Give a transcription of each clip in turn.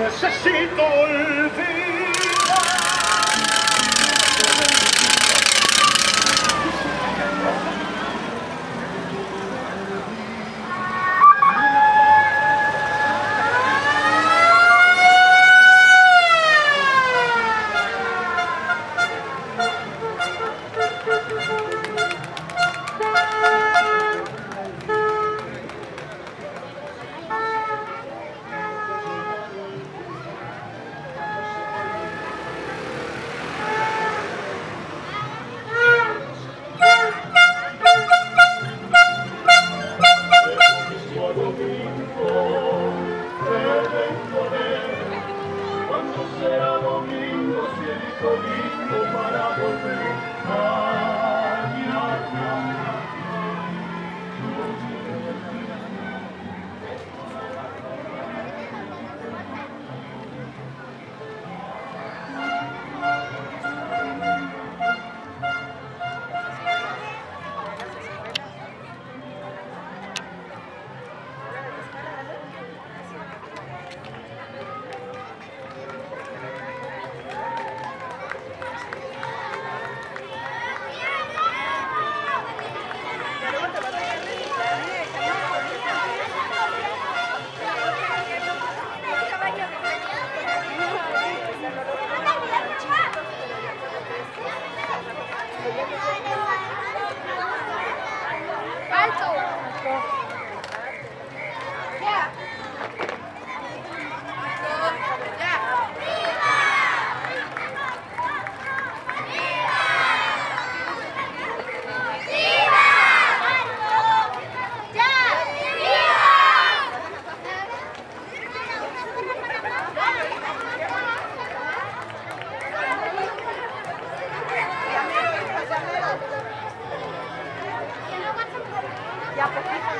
necesito olvidar. ya poquito.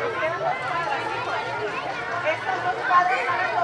Estos dos